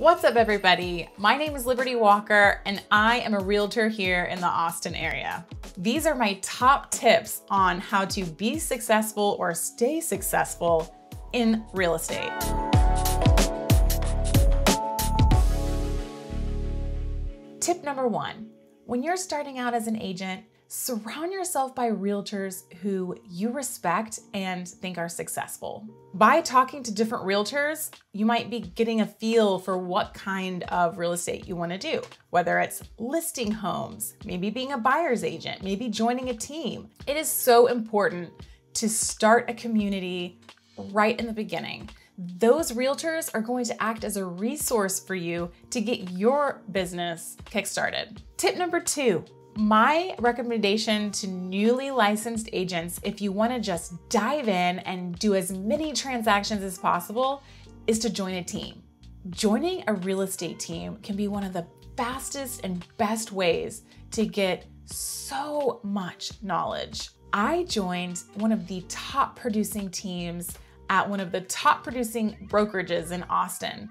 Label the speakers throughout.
Speaker 1: What's up, everybody? My name is Liberty Walker, and I am a realtor here in the Austin area. These are my top tips on how to be successful or stay successful in real estate. Tip number one when you're starting out as an agent, surround yourself by realtors who you respect and think are successful. By talking to different realtors, you might be getting a feel for what kind of real estate you want to do, whether it's listing homes, maybe being a buyer's agent, maybe joining a team. It is so important to start a community right in the beginning those realtors are going to act as a resource for you to get your business kickstarted. Tip number two my recommendation to newly licensed agents, if you want to just dive in and do as many transactions as possible, is to join a team. Joining a real estate team can be one of the fastest and best ways to get so much knowledge. I joined one of the top producing teams at one of the top producing brokerages in Austin.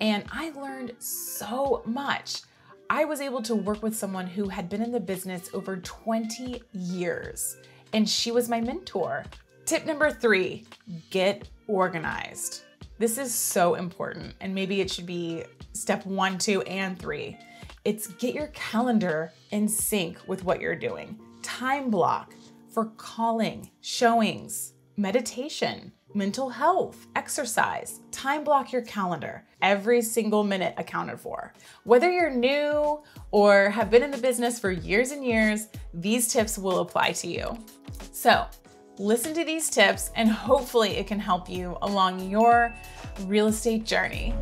Speaker 1: And I learned so much. I was able to work with someone who had been in the business over 20 years, and she was my mentor. Tip number three get organized. This is so important, and maybe it should be step one, two, and three. It's get your calendar in sync with what you're doing. Time block for calling, showings, meditation, mental health, exercise. Time block your calendar. Every single minute accounted for. Whether you're new or have been in the business for years and years, these tips will apply to you. So, listen to these tips and hopefully it can help you along your real estate journey.